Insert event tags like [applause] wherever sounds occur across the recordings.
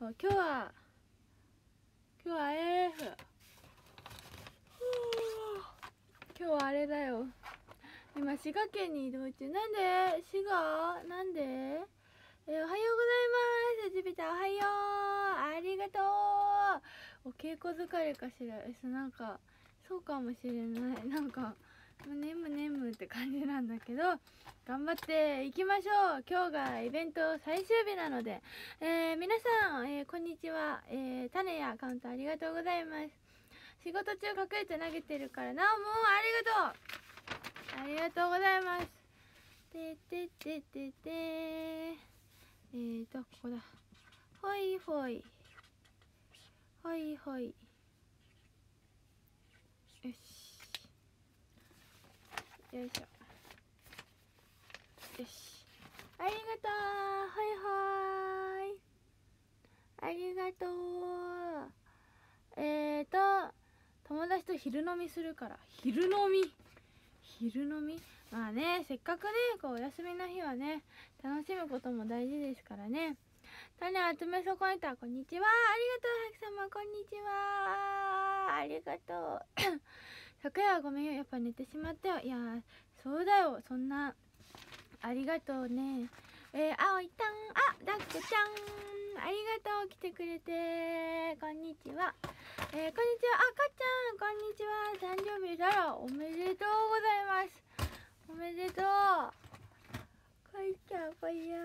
今日は今日は AF 今日はあれだよ。今滋賀県に移動中。なんで？滋賀？なんで？えおはようございます。ジビタおはよう。ありがとう。お稽古疲れかしら？えなんかそうかもしれない。なんか眠眠って感じなんだけど頑張っていきましょう。今日がイベント最終日なので、えー、皆さん、えー、こんにちは、えー、種やカウントありがとうございます。仕事中隠れて投げてるからなおもうありがとう。ありがとうございます。ててててて。えーとここだ。ほいほい。ほいほい。よし。よいしょ。よし。ありがとう。はいはい。ありがとう。えーと友達と昼飲みするから。昼飲み？昼飲み？まあねせっかくねこうお休みの日はね楽しむことも大事ですからね。種集め損ねた。こんにちは。ありがとうハク様。こんにちは。ありがとう。昨夜はごめんよ。やっぱ寝てしまったよいやそうだよ。そんなありがとうね。えー、あおいたんあだっこちゃん。ありがとう。来てくれて。こんにちは。えー、こんにちは。あかちゃん。こんにちは。誕生日だろおめでとうございます。おめでとう。かいちゃんこいやや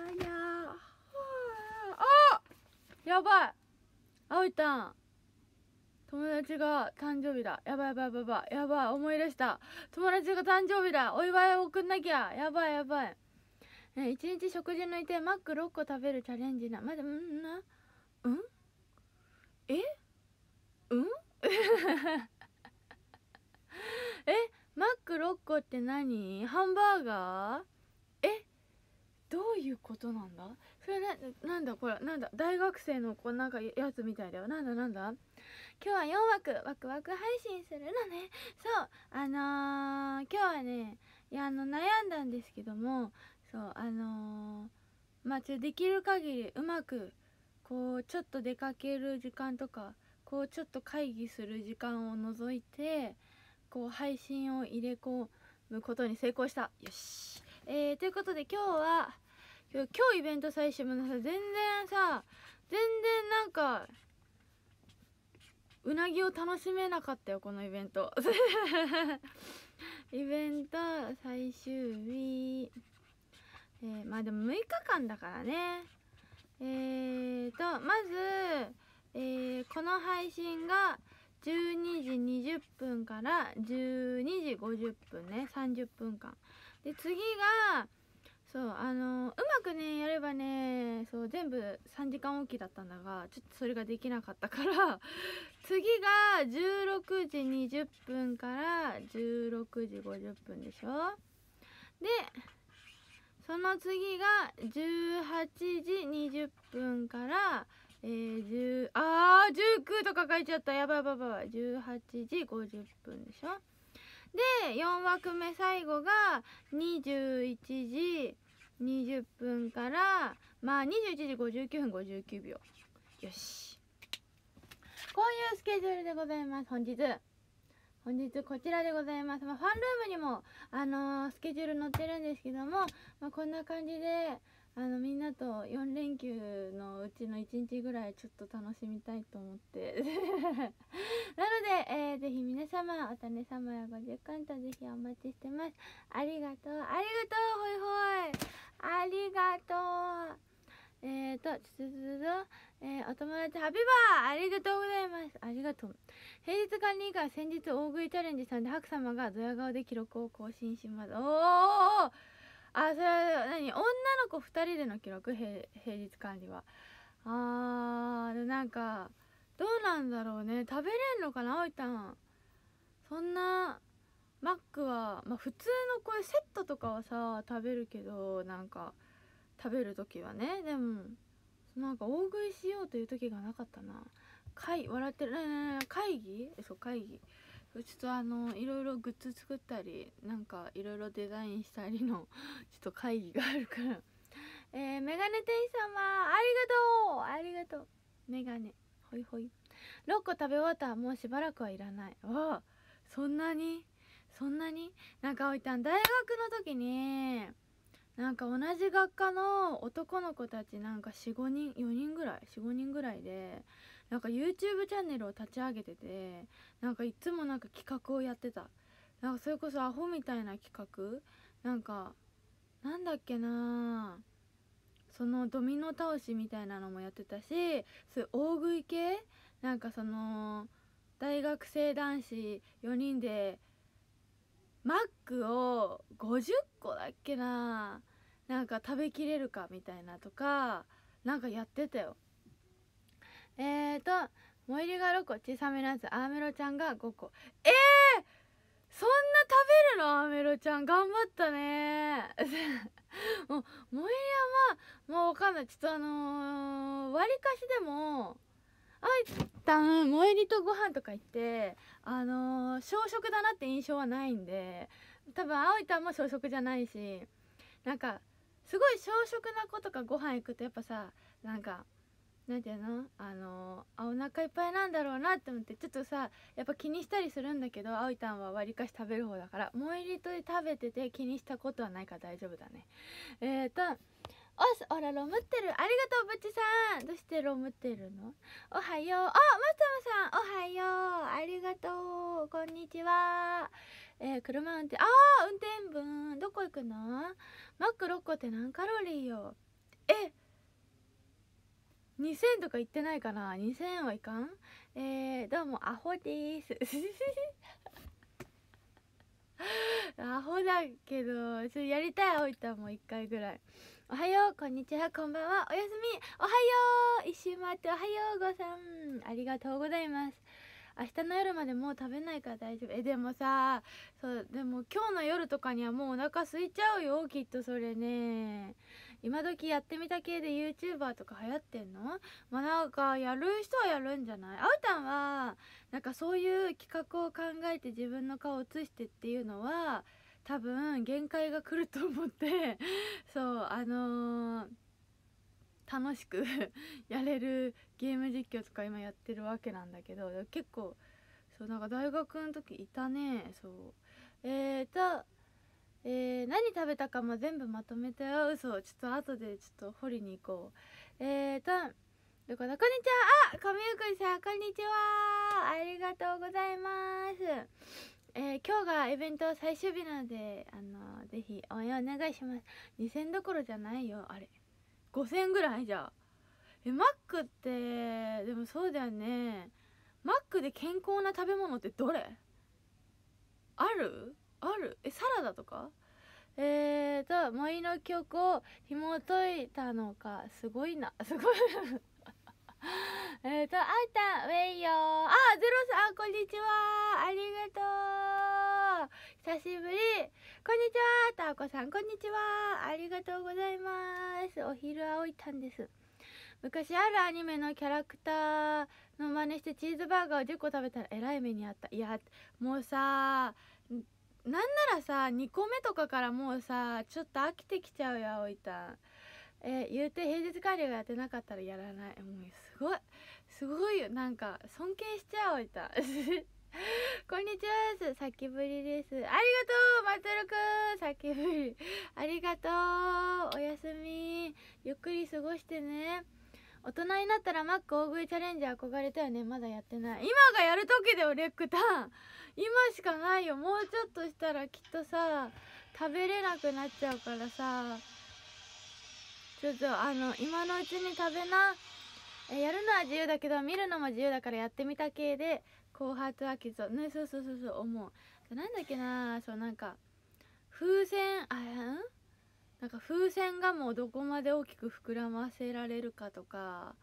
あやばい。あおいたん友達が誕生日だ。やばいやばいやばい。やばい。思い出した。友達が誕生日だ。お祝いを送んなきゃ。やばいやばい。ね一日食事抜いてマック6個食べるチャレンジな。まだうんな？うん？え？うん？[laughs] え？マック6個って何？ハンバーガー？え？どういうことなんだ？それななんだこれ？なんだ？大学生のこうなんかやつみたいだよ。なんだなんだ？今日は4枠ワクワク配信するのね。そうあのー、今日はねいやあの悩んだんですけどもそうあのー、まあちょできる限りうまくこうちょっと出かける時間とかこうちょっと会議する時間を除いてこう配信を入れ込むことに成功した。よし。えー、ということで今日は今日イベント最初もさ全然さ全然なんかうなぎを楽しめなかったよこのイベント。[laughs] イベント最終日。えー、まあでも6日間だからね。えーとまず、えー、この配信が12時20分から12時50分ね30分間。で次がそうあのうまくねやればねそう全部3時間おきだったんだがちょっとそれができなかったから [laughs] 次が16時20分から16時50分でしょ。でその次が18時20分からえー、10あー19とか書いちゃった。やばいやばいやばい。18時50分でしょ。で4枠目最後が21時20分からまあ21時59分59秒よし。こういうスケジュールでございます本日。本日こちらでございます、まあ、ファンルームにもあのー、スケジュール載ってるんですけども、まあ、こんな感じであのみんなと4連休のうちの1日ぐらいちょっと楽しみたいと思って。[laughs] なので、えー、ぜひ皆様お種様やご10巻とぜひお待ちしてます。ありがとう。ありがとうほいほい。ありがとう。えーと、つつつつえー、お友達ハビバー。ありがとうございます。ありがとう。平日管理以外先日大食いチャレンジさんでハク様がドヤ顔で記録を更新します。おおあそれは何女の子2人での記録平日管理は。あーでなんかどうなんだろうね。食べれんのかなおいたん。そんなマックはまあ普通のこういうセットとかはさ食べるけどなんか食べる時はね。でもなんか大食いしようという時がなかったな。会笑ってる会議？そう会議。ちょっとあのいろいろグッズ作ったりなんかいろいろデザインしたりのちょっと会議があるから。えー、メガネ店員様ありがとう！ありがとう。メガネ。ほいほい6個食べ終わったもうしばらくはいらない。わあそんなに？そんなに？なんかおいたん大学の時になんか同じ学科の男の子たちなんか45人4人ぐらい？45人ぐらいでなんか YouTube チャンネルを立ち上げててなんかいつもなんか企画をやってた。なんかそれこそアホみたいな企画。なんかなんだっけな。そのドミノ倒しみたいなのもやってたしそういう大食い系。なんかその大学生男子4人でマックを50個だっけな。なんか食べきれるかみたいなとかなんかやってたよ。えーと萌入りが6個小さめのやつアーメロちゃんが5個。えー、そんな食べるの？アーメロちゃん頑張ったね。[laughs] もう萌入りはまあもうわかんない。ちょっとあのー、割りかしでもあいたん萌入りとご飯とか行ってあのー、小食だなって印象はないんで多分葵たんも小食じゃないしなんかすごい小食な子とかご飯行くとやっぱさなんかなんていうの？あのあお腹いっぱいなんだろうなって思ってちょっとさやっぱ気にしたりするんだけどあおいたんはわりかし食べる方だから萌えりとで食べてて気にしたことはないから大丈夫だねえーとおす、おら、ロムってる。ありがとう、ぶちさん。どうしてロムってるの？おはよう。あ、マスタマさん、おはよう。ありがとう。こんにちは。えー、車運転、あー、運転分。どこ行くの？マック6個って何カロリーよ？え2000とか言ってないかな2000はいかん？えー、どうもアホです。[laughs] アホだけどちょっとやりたいおいたもう一回ぐらい。おはようこんにちはこんばんは。おやすみ。おはよう。一周回っておはようごさん。ありがとうございます。明日の夜までもう食べないから大丈夫。えでもさそうでも今日の夜とかにはもうお腹空いちゃうよきっとそれね。今時やってみた系で YouTuber とか流行ってんの？まあなんかやる人はやるんじゃない？あうたんはなんかそういう企画を考えて自分の顔を映してっていうのは多分限界が来ると思って [laughs] そうあのー、楽しく [laughs] やれるゲーム実況とか今やってるわけなんだけど結構そうなんか大学の時いたね。そう。えーとえー、何食べたかも全部まとめたよ。嘘。ちょっと後でちょっと掘りに行こう。えーとどこだ？こんにちは。あ神ゆくさんこんにちは。ありがとうございます。えー、今日がイベント最終日なのであのぜひ応援お願いします。2000どころじゃないよあれ。5000ぐらいじゃ。えマックってでもそうだよね。マックで健康な食べ物ってどれ？ある？ある？えサラダとか？えーと森の曲を紐解いたのか？すごいな。[laughs] すごい。えーとあいたウェイよ。あゼロさんこんにちは。ありがとう。久しぶり。こんにちは。たこさんこんにちは。ありがとうございます。お昼あおいたんです。昔あるアニメのキャラクターの真似してチーズバーガーを10個食べたらえらい目にあった。いやもうさなんならさ2個目とかからもうさちょっと飽きてきちゃうよ葵たん。え、言うて平日管理がやってなかったらやらない。もうすごい。すごいよ。なんか尊敬しちゃう葵たん。[laughs] こんにちはです。さきぶりです。ありがとうまつるくん。さっきぶり。ありがとう。おやすみ。ゆっくり過ごしてね。大人になったらマック大食いチャレンジ憧れたよね。まだやってない。今がやる時だよレックタン。今しかないよ。もうちょっとしたらきっとさ食べれなくなっちゃうからさ。ちょっとあの今のうちに食べな。えやるのは自由だけど見るのも自由だからやってみた系で後発飽きそうねそうそうそうそう思う。なんだっけなそうなんか風船あうん？なんか風船がもうどこまで大きく膨らませられるかとか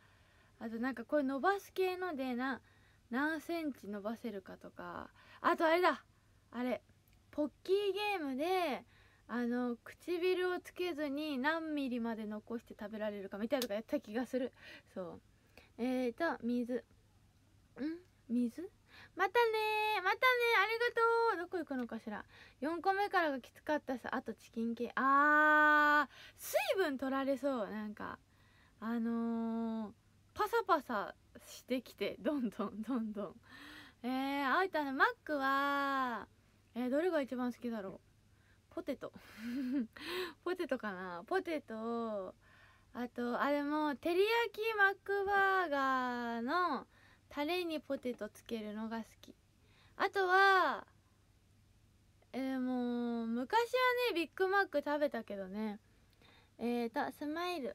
あとなんかこれ伸ばす系のでな何センチ伸ばせるかとかあとあれだあれポッキーゲームであの唇をつけずに何ミリまで残して食べられるかみたいなとかやった気がする。そう。えーと水。ん？水？またねまたねありがとう。どこ行くのかしら。4個目からがきつかったさ。あとチキン系。あー水分取られそう。なんかあのー、パサパサしてきて。どんどんどんどん。えー、あいたのマックはえー、どれが一番好きだろう。ポテト。[laughs] ポテトかな。ポテト。あとあれも照り焼きマックバーガーのタレにポテトつけるのが好き。あとはえー、もう昔はねビッグマック食べたけどね。えーとスマイル。ん？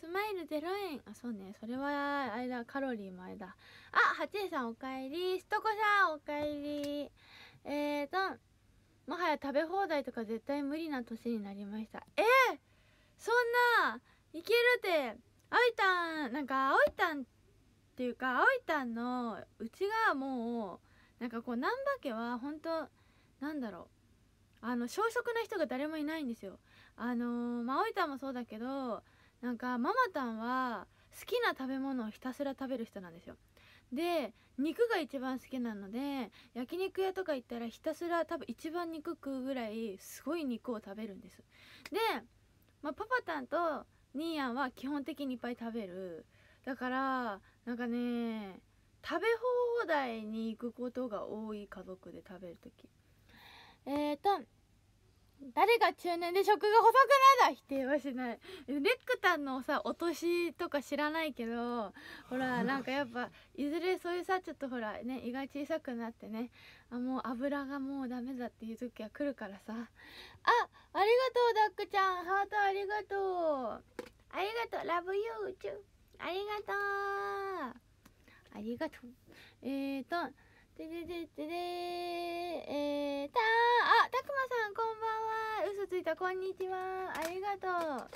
スマイル0円。あそうね。それはあれだカロリーもあれだあ八重さんおかえり。すとこさんおかえり。えーともはや食べ放題とか絶対無理な年になりました。えー、そんないけるって。あおいたんなんかあおいたんってっていうかあいたんのうちがもうなんかこう難波家は本当なんだろう。あの小食な人が誰もいないんですよ。あのー、まあおいたんもそうだけどなんかママタンは好きな食べ物をひたすら食べる人なんですよ。で肉が一番好きなので焼肉屋とか行ったらひたすら多分一番肉食うぐらいすごい肉を食べるんです。で、まあ、パパタンとニーヤンは基本的にいっぱい食べる。だからなんかね食べ放題に行くことが多い家族で食べる時。えーと誰が中年で食が細くなだ否定はしない。レックタンのさお年とか知らないけどほら [laughs] なんかやっぱいずれそういうさちょっとほらね胃が小さくなってねあもう油がもうダメだっていう時は来るからさ。あありがとうダックちゃん。ハートありがとう。ありがとう。ラブユーチュありがとう。ありがとう。えーとでででででえー、たーあたくまさんこんばんは。嘘ついた。こんにちは。ありがとう。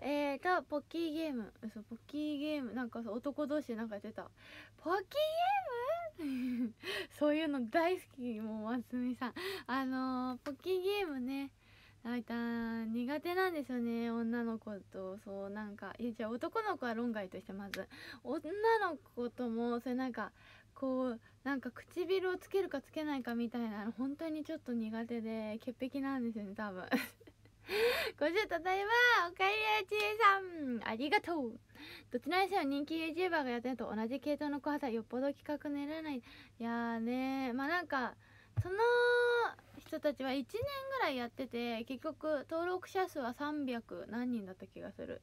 えーとポッキーゲーム。嘘ポッキーゲーム。なんか男同士でなんかやってた。ポッキーゲーム？[laughs] そういうの大好き。もうますみさん。あのー、ポッキーゲームね。なんか苦手なんですよね女の子と。そうなんかいやじゃあ男の子は論外としてまず。女の子ともそれなんかこうなんか唇をつけるかつけないかみたいなの本当にちょっと苦手で潔癖なんですよね多分。[laughs] 50ただいまおかえりあちえさん。ありがとう。どちらにせよ人気 YouTuber がやってると同じ系統の子はよっぽど企画練らない。いやーねまあなんかその人たちは1年ぐらいやってて結局登録者数は300何人だった気がする。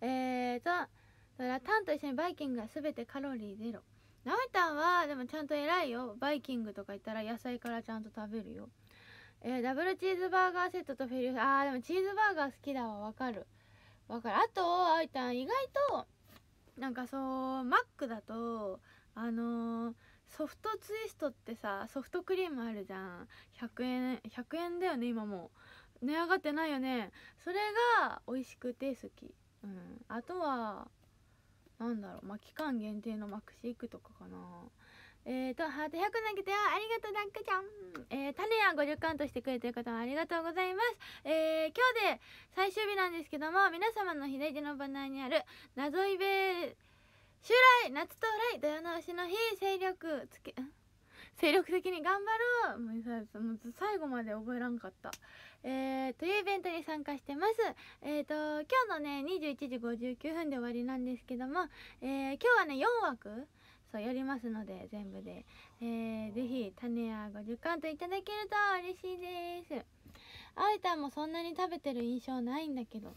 えーとだからタンと一緒にバイキングは全てカロリーゼロ。なめたんはでもちゃんと偉いよ。バイキングとか行ったら野菜からちゃんと食べるよ。えー、ダブルチーズバーガーセットとフィリあーでもチーズバーガー好きだわ。わかる。わかる。あとあいたん意外となんかそうマックだとあのー、ソフトツイストってさソフトクリームあるじゃん。100円100円だよね今も値上がってないよね。それが美味しくて好き。うん。あとはなんだろうまあ期間限定のマックシークとかかな。えーとハート100投げてよありがとうダックちゃん。えー、種や50カウントしてくれてる方もありがとうございます。えー、今日で最終日なんですけども皆様の左手のバナーにある謎イベ襲来夏到来土曜の牛の日勢力つけ [laughs] 精力的に頑張ろう。もう最後まで覚えらんかった。えー、というイベントに参加してます。えっ、ー、と今日のね21時59分で終わりなんですけども、えー、今日はね4枠そうやりますので全部で、えー、ぜひ種や50カウントいただけると嬉しいです。あいたんもそんなに食べてる印象ないんだけど。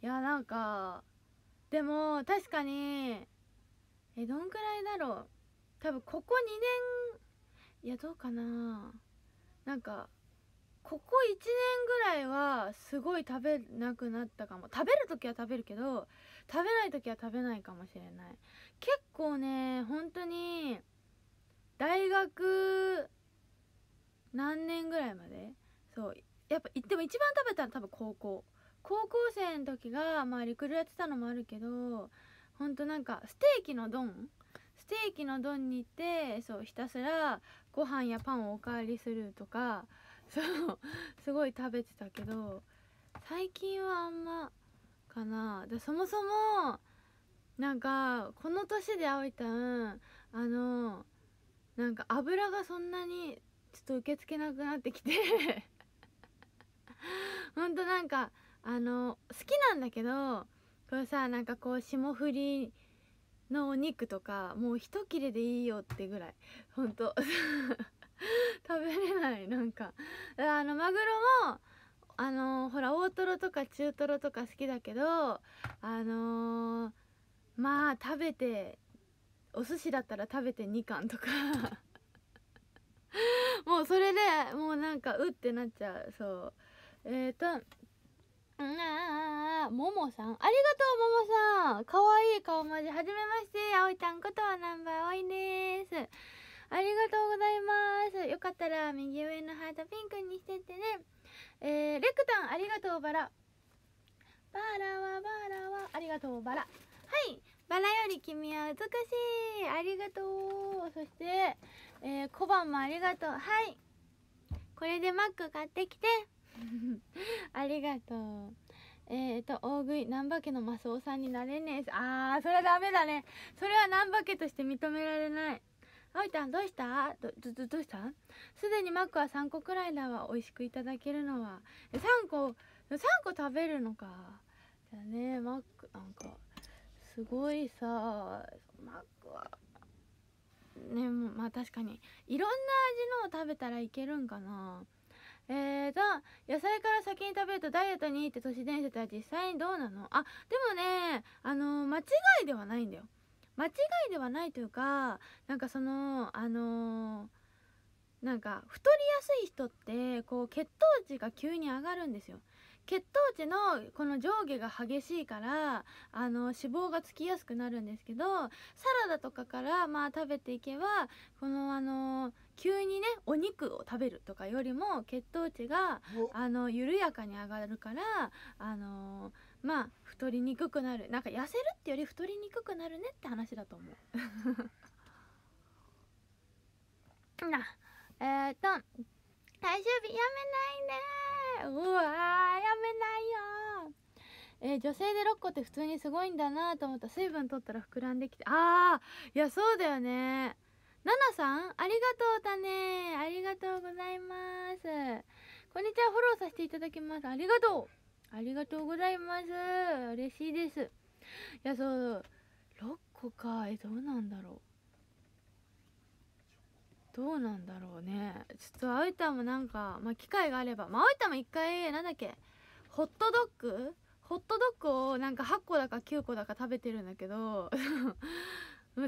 いやなんかでも確かにえどんくらいだろう？多分ここ2年？いやどうかな？なんかここ1年ぐらいはすごい食べなくなったかも。食べる時は食べるけど食べない時は食べないかもしれない。結構ね本当に大学何年ぐらいまで？そうやっぱでも一番食べたの多分高校。高校生の時がまあリクルやってたのもあるけどほんとなんかステーキの丼ステーキの丼に行ってそうひたすらご飯やパンをおかわりするとか [laughs] そうすごい食べてたけど最近はあんまかな。でそもそもなんかこの年であいたんあのなんか油がそんなにちょっと受け付けなくなってきて [laughs] ほんとなんかあの好きなんだけどこれさなんかこう霜降りのお肉とかもう一切れでいいよってぐらい。ほんと。[laughs] 食べれないなんか。あのマグロもあのほら大トロとか中トロとか好きだけどあのー、まあ食べてお寿司だったら食べて2貫とか。[laughs] もうそれでもうなんかうってなっちゃう。そう。えっ、ー、とあももさん。ありがとうももさん。かわいい顔文字はじめまして。あおいちゃんことはナンバーおいです。ありがとうございます。よかったら右上のハートピンクにしてってね。えー、レクタンありがとうバラ。バラはバラはありがとうバラ。はい。バラより君は美しい。ありがとう。そしてえー、小判もありがとう。はい。これでマック買ってきて。[laughs] ありがとう。えっ、と大食い難波家のマスオさんになれねえ。あーそれはダメだね。それは難波家として認められない。あおいたんどうした？どどどうした？すでにマックは3個くらいだわ。美味しくいただけるのは。3個3個食べるのか。じゃあねマックなんかすごいさマックは。ねまあ確かにいろんな味のを食べたらいけるんかな。えーと野菜から先に食べるとダイエットにいいって都市伝説は実際にどうなの？あでもねあの間違いではないんだよ。間違いではないというかなんかそのあのー、なんか太りやすい人ってこう血糖値が急に上がるんですよ。血糖値のこの上下が激しいからあの脂肪がつきやすくなるんですけどサラダとかからまあ食べていけばこのあの急にねお肉を食べるとかよりも血糖値があの緩やかに上がるからあのまあ太りにくくなる。なんか痩せるってより太りにくくなるねって話だと思う。[laughs] なえー、っと最終日やめないね。うわやめないよ。えー、女性で6個って普通にすごいんだなと思った。水分取ったら膨らんできて。ああいやそうだよねナナさんありがとうだね。ありがとうございます。こんにちはフォローさせていただきます。ありがとう。ありがとうございます。嬉しいです。いやそう6個か。えどうなんだろう。どうなんだろうね。ちょっとあおいたもなんか、まあ、機会があれば。まあおいたも一回なんだっけ。ホットドッグ？ホットドッグをなんか8個だか9個だか食べてるんだけど。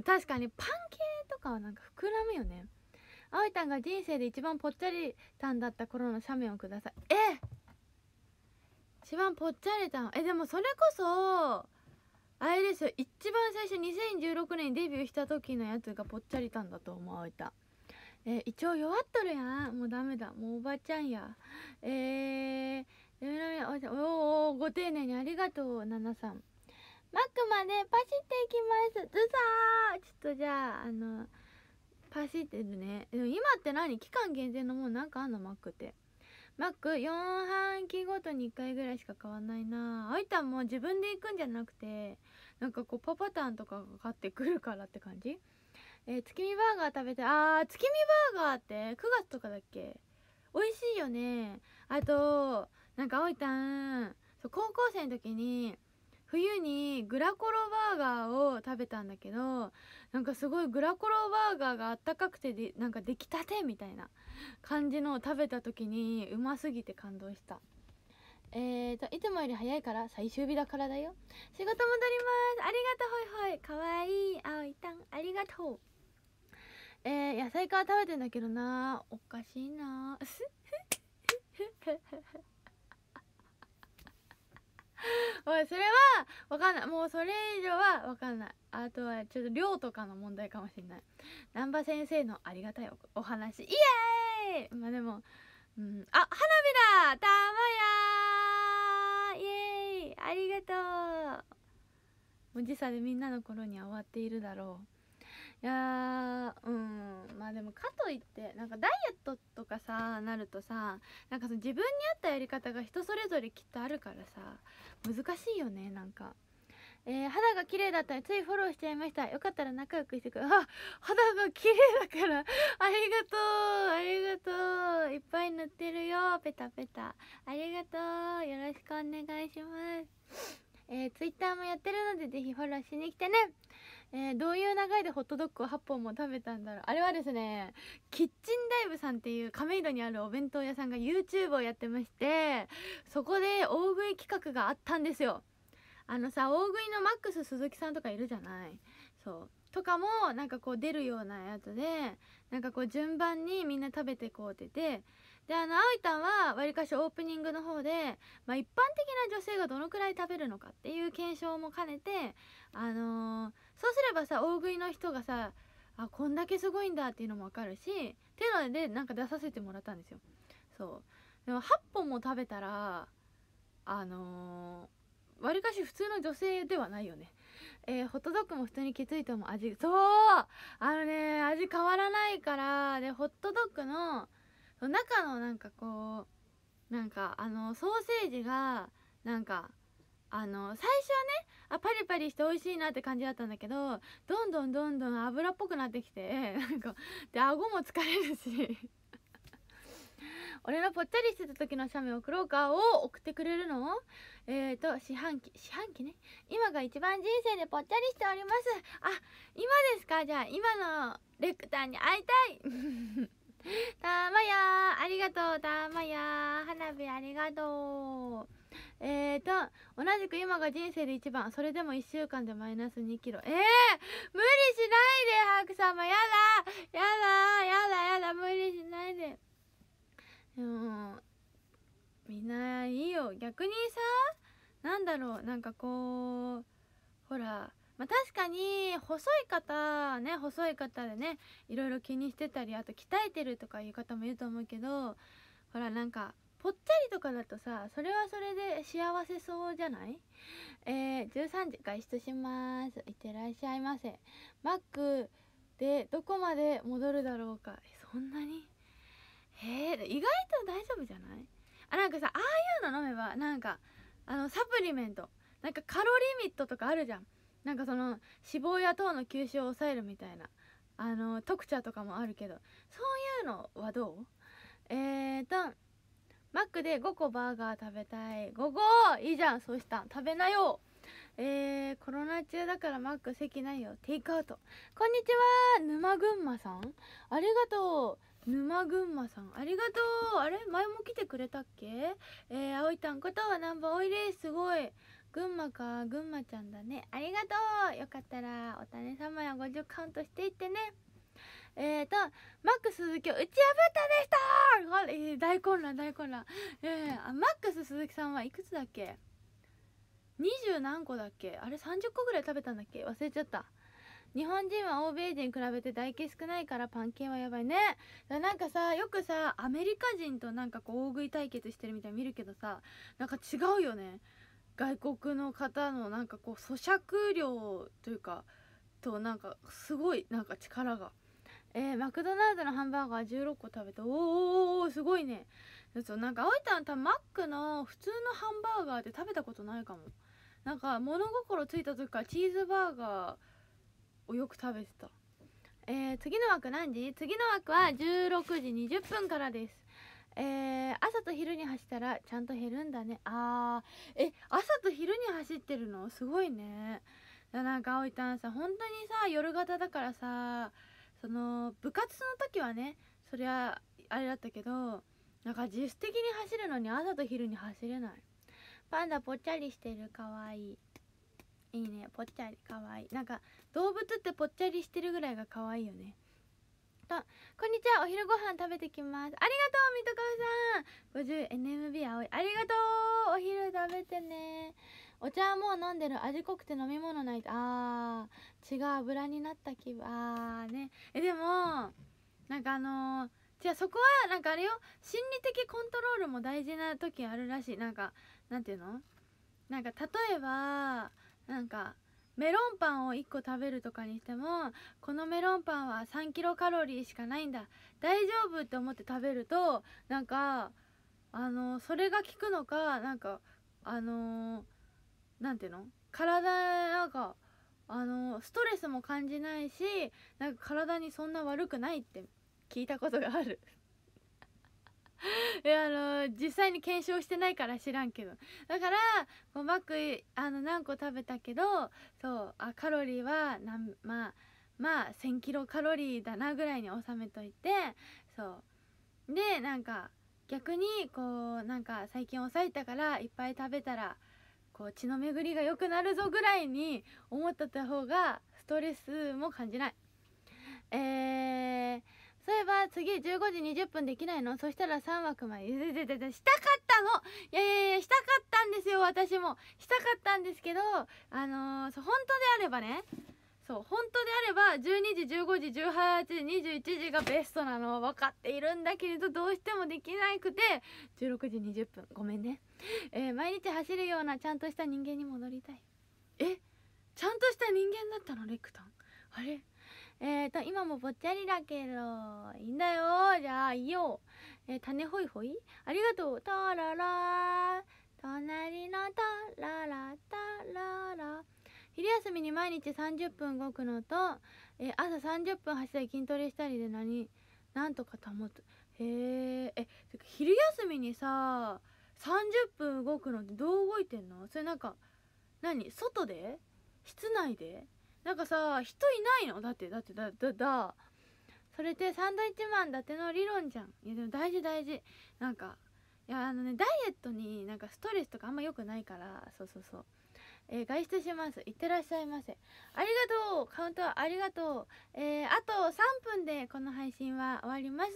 確かにパン系とかはなんか膨らむよね。あおいたんが人生で一番ぽっちゃりたんだった頃の写メをください。え一番ぽっちゃりたん。えでもそれこそあれですよ。一番最初2016年にデビューした時のやつがぽっちゃりたんだと思うあいたえ一応弱っとるやん。もうダメだ。もうおばちゃんや。えー、おおご丁寧にありがとうナナさん。マックまでパシっていきます。ずさー。ちょっとじゃああのパシってるね。でも今って何？期間限定のもんなんかあんの？マックって。マック4半期ごとに1回ぐらいしか買わないな。あいたんも自分で行くんじゃなくてなんかこうパパタンとかが買ってくるからって感じ？えー、月見バーガー食べてあー月見バーガーって9月とかだっけ？美味しいよね。あとなんか葵たん高校生の時に冬にグラコロバーガーを食べたんだけどなんかすごいグラコロバーガーがあったかくてでなんか出来たてみたいな感じのを食べた時にうますぎて感動した。えーといつもより早いから最終日だからだよ。仕事戻ります。ありがとうほいほい。かわいいあおいたんありがとう。えー、野菜から食べてんだけどな。おかしいな [laughs] [laughs] おいそれはわかんない。もうそれ以上はわかんない。あとはちょっと量とかの問題かもしれない。難波先生のありがたいお話。イエーイ！まあでもうん。あ花火だ！たまやイエーイ！ありがとう！もう時差でみんなの頃には終わっているだろう。いやうん。まあでもかといってなんかダイエットとかさなるとさなんかその自分に合ったやり方が人それぞれきっとあるからさ難しいよねなんか。えー、肌が綺麗だったらついフォローしちゃいました。よかったら仲良くしてくれあ肌が綺麗だから。ありがとうありがとう。いっぱい塗ってるよペタペタ。ありがとうよろしくお願いします。えー、ツイッターもやってるのでぜひフォローしに来てね。えー、どういう流れでホットドッグを8本も食べたんだろう。あれはですねキッチンダイブさんっていう亀戸にあるお弁当屋さんが YouTube をやってましてそこで大食い企画があったんですよ。あのさ大食いのマックス鈴木さんとかいるじゃない？そう。とかもなんかこう出るようなやつでなんかこう順番にみんな食べてこうっててであのあいたんはわりかしオープニングの方で、まあ、一般的な女性がどのくらい食べるのかっていう検証も兼ねてあのー、そうすればさ大食いの人がさあこんだけすごいんだっていうのもわかるしっていうのでなんか出させてもらったんですよ。そう。でも8本も食べたらあのわ、りかし普通の女性ではないよね。えー、ホットドッグも普通にきついと思う。味そう。あのね味変わらないからでホットドッグの中のなんかこうなんかあのソーセージがなんかあの最初はねあパリパリして美味しいなって感じだったんだけどどんどんどんどん油っぽくなってきてなんかで顎も疲れるし。[laughs] 俺のぽっちゃりしてた時の写メ送ろうかを送ってくれるの？えーと四半期四半期ね。今が一番人生でぽっちゃりしております。あ今ですか？じゃあ今のレクターに会いたい。[laughs] たまやありがとうたまや花火ありがとう。えーと同じく今が人生で一番それでも1週間でマイナス2キロ。えー、無理しないで白様やだやだやだやだ無理しないで。でもみんないいよ。逆にさなんだろう。なんかこうほらまあ、確かに細い方ね細い方でねいろいろ気にしてたりあと鍛えてるとかいう方もいると思うけどほらなんかぽっちゃりとかだとさそれはそれで幸せそうじゃない？えー、13時外出します。いってらっしゃいませ。マックでどこまで戻るだろうか。そんなに？へえ意外と大丈夫じゃない？あなんかさああいうの飲めばなんかあのサプリメント。なんかカロリーミットとかあるじゃん。なんかその脂肪や糖の吸収を抑えるみたいな。あの特茶とかもあるけど。そういうのはどう？えーとマックで5個バーガー食べたい。5個いいじゃん。そうした食べなよ。えー、コロナ中だからマック席ないよ。テイクアウト。こんにちは。沼群馬さん。ありがとう。沼群馬さん。ありがとう。あれ？前も来てくれたっけ？えー、葵たんことはナンバーオイで。すすごい。群馬か。群馬ちゃんだね。ありがとう。よかったらお種様や50カウントしていってね。えーとマックス鈴木を打ち破ったでした、大混乱大混乱。えー、あマックス鈴木さんはいくつだっけ？20何個だっけ？あれ30個ぐらい食べたんだっけ？忘れちゃった。日本人は欧米人に比べて唾液少ないからパン系はやばいね。なんかさよくさアメリカ人となんかこう大食い対決してるみたいに見るけどさなんか違うよね。外国の方のなんかこう咀嚼量というかとなんかすごいなんか力が。えー、マクドナルドのハンバーガー16個食べておーおーすごいね。そうなんか葵たん多分マックの普通のハンバーガーって食べたことないかも。なんか物心ついた時からチーズバーガーをよく食べてた。えー、次の枠何時？次の枠は16時20分からです。えー、朝と昼に走ったらちゃんと減るんだね。あーえ朝と昼に走ってるの？すごいね。なんか葵たんさ本当にさ夜型だからさその部活の時はねそりゃあれだったけどなんか自主的に走るのに朝と昼に走れない。パンダぽっちゃりしてるかわいい。いいね。ぽっちゃりかわいい。なんか動物ってぽっちゃりしてるぐらいがかわいいよね。とこんにちは。お昼ご飯食べてきます。ありがとう水戸川さん。50NMB 青いありがとう。お昼食べてね。お茶はもう飲んでる。味濃くて飲み物ないと。あー血が油になった気分。あーね。えでもなんかあのー、じゃあそこはなんかあれよ。心理的コントロールも大事な時あるらしい。なんかなんていうの？なんか例えばなんかメロンパンを1個食べるとかにしてもこのメロンパンは3キロカロリーしかないんだ。大丈夫って思って食べるとなんかあのそれが効くのかなんかあの何ていうの？体なんかあのストレスも感じないしなんか体にそんな悪くないって聞いたことがある。[laughs] いやあの実際に検証してないから知らんけど。だからこうマックあの何個食べたけどそうあカロリーはなんまあまあ1000キロカロリーだなぐらいに収めといてそう。でなんか逆にこうなんか最近抑えたからいっぱい食べたらこう血の巡りが良くなるぞぐらいに思ってた方がストレスも感じない。えー、そういえば次15時20分できないの？そしたら3枠前したかったの？いやいやいやしたかったんですよ私も。したかったんですけどあのー、そう本当であればね。そう本当であれば12時15時18時21時がベストなのは分かっているんだけれどどうしてもできなくて16時20分。ごめんね、[laughs] えー、毎日走るようなちゃんとした人間に戻りたいえ？ちゃんとした人間だったの？レクタンあれ？えーと、今もぽっちゃりだけど、いいんだよ。じゃあ、いいよ。えー、種ホイホイ？ありがとう。タララ隣のタララタララ。昼休みに毎日30分動くのと、えー、朝30分走ったり筋トレしたりで何、なんとか保つ。へえ、え、昼休みにさ、30分動くのってどう動いてんの？それなんか、何？外で？室内で？なんかさ人いないの？だってだってだだだ。それってサンドイッチマンだっての理論じゃん。いやでも大事大事。なんかいやあのねダイエットになんかストレスとかあんま良くないから。そうそうそう。えー、外出します。いってらっしゃいませ。ありがとうカウントありがとう。えー、あと3分でこの配信は終わります。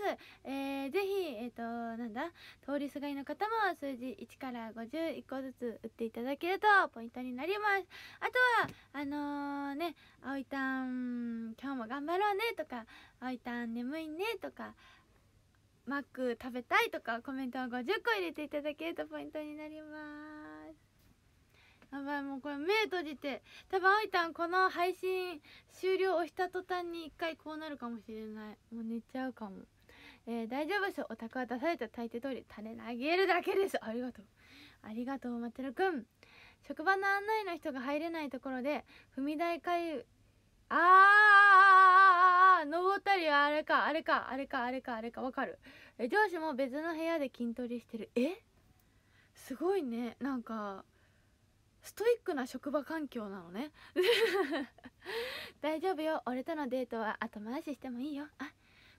えー、ぜひ、えっ、ー、と、なんだ、通りすがりの方も数字1から51個ずつ打っていただけるとポイントになります。あとは、あのー、ね、あおいたん、今日も頑張ろうねとか、あいたん眠いねとか、マック食べたいとかコメントを50個入れていただけるとポイントになります。やばいもうこれ目閉じて多分あいたんこの配信終了押した途端に一回こうなるかもしれない。もう寝ちゃうかも。えー、大丈夫ですお宅は出された大抵通り種投げるだけです。ありがとう。ありがとうまてるくん。職場の案内の人が入れないところで踏み台階あー登ったりあれかあれかあれかあれかあれかわかる。え上司も別の部屋で筋トレしてる。え？すごいね。なんかストイックな職場環境なのね。[laughs] 大丈夫よ。俺とのデートは後回ししてもいいよ。あ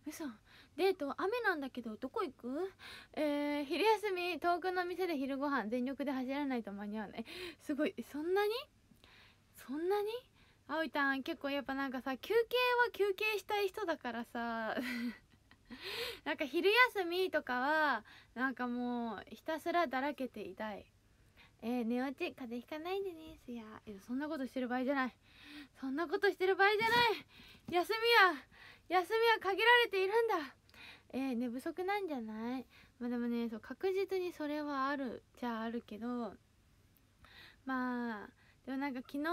嘘。デート雨なんだけどどこ行く？えー、昼休み遠くの店で昼ご飯全力で走らないと間に合わない。すごい。そんなに？そんなに？あおいたん結構やっぱなんかさ休憩は休憩したい人だからさ。[laughs] なんか昼休みとかはなんかもうひたすらだらけていたい。えー、寝落ち風邪ひかないでねすや。いやそんなことしてる場合じゃない。そんなことしてる場合じゃない。休みは休みは限られているんだ。えー、寝不足なんじゃない？まあでもねそう確実にそれはあるじゃああるけど。まあでもなんか昨日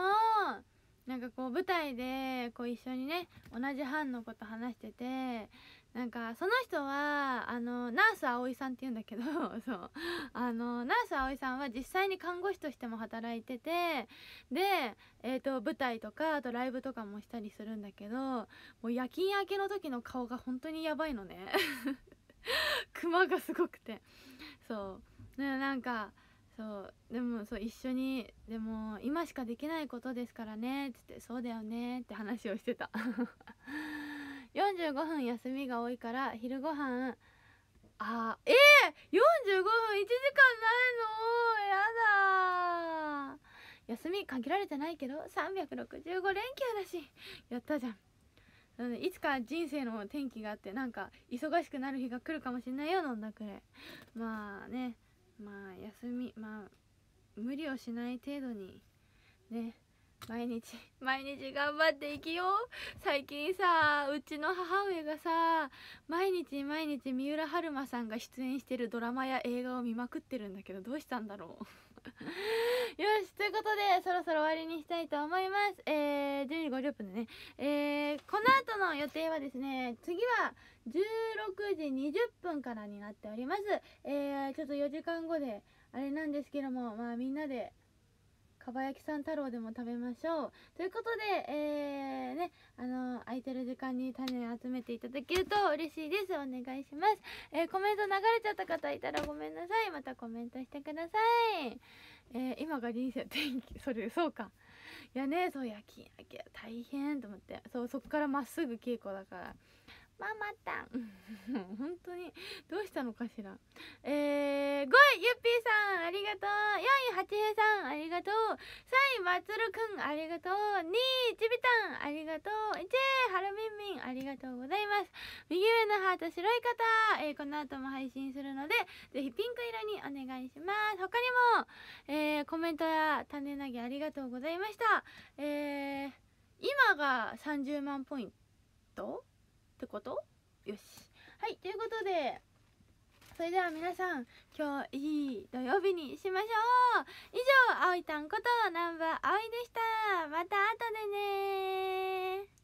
なんかこう舞台でこう一緒にね同じ班のこと話しててなんかその人はあのナース葵さんっていうんだけど [laughs] そう。あのナース葵さんは実際に看護師としても働いててで、えーと、舞台とかあとライブとかもしたりするんだけどもう夜勤明けの時の顔が本当にやばいのね。[laughs] クマがすごくて。そう。ねなんかそう。でもそう一緒にでも今しかできないことですからねっつってそうだよねって話をしてた。45分休みが多いから昼ご飯。あえー、45分1時間ないの？やだ休み限られてないけど365連休だし。やったじゃん。いつか人生の転機があってなんか忙しくなる日が来るかもしれないよ飲んだくれ。まあね。まあ休みまあ無理をしない程度にね。毎日 [laughs] 毎日頑張って生きよう。最近さうちの母上がさ毎日毎日三浦春馬さんが出演してるドラマや映画を見まくってるんだけどどうしたんだろう。[laughs] よしということでそろそろ終わりにしたいと思います。えー、12時50分でね。えー、この後の予定はですね次は16時20分からになっております。えー、ちょっと4時間後であれなんですけどもまあみんなでかば焼きさん太郎でも食べましょう。ということでえー、ねあの空いてる時間に種集めていただけると嬉しいです。お願いします、えー、コメント流れちゃった方いたらごめんなさい。またコメントしてください、えー、今が人生天気それそうか。いやねそう夜勤明け大変と思って。そうそっからまっすぐ稽古だから。ママタン。[laughs] 本当に。どうしたのかしら。えー、5位ゆっぴーさんありがとう。4位はちへさんありがとう。3位まつるくんありがとう。2位ちびたんありがとう。1位はるみんみんありがとうございます。右上のハート白い方、えー、この後も配信するのでぜひピンク色にお願いします。他にも、えー、コメントや種投げありがとうございました。えー、今が30万ポイント？ってこと？よし。はいということでそれでは皆さん今日いい土曜日にしましょう。以上あおいたんことナンバーあおいでした。また後でね